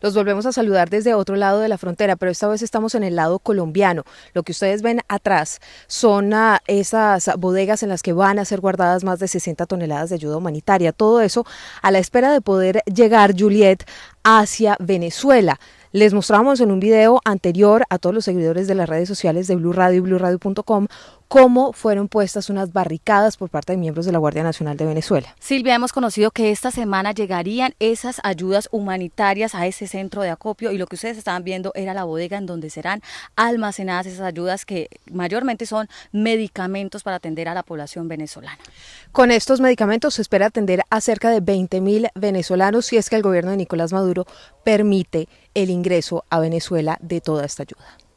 Los volvemos a saludar desde otro lado de la frontera, pero esta vez estamos en el lado colombiano. Lo que ustedes ven atrás son uh, esas bodegas en las que van a ser guardadas más de 60 toneladas de ayuda humanitaria. Todo eso a la espera de poder llegar, Juliet, hacia Venezuela. Les mostramos en un video anterior a todos los seguidores de las redes sociales de Blue Radio y BlueRadio.com cómo fueron puestas unas barricadas por parte de miembros de la Guardia Nacional de Venezuela. Silvia, hemos conocido que esta semana llegarían esas ayudas humanitarias a ese centro de acopio y lo que ustedes estaban viendo era la bodega en donde serán almacenadas esas ayudas que mayormente son medicamentos para atender a la población venezolana. Con estos medicamentos se espera atender a cerca de 20 mil venezolanos si es que el gobierno de Nicolás Maduro permite el ingreso a Venezuela de toda esta ayuda.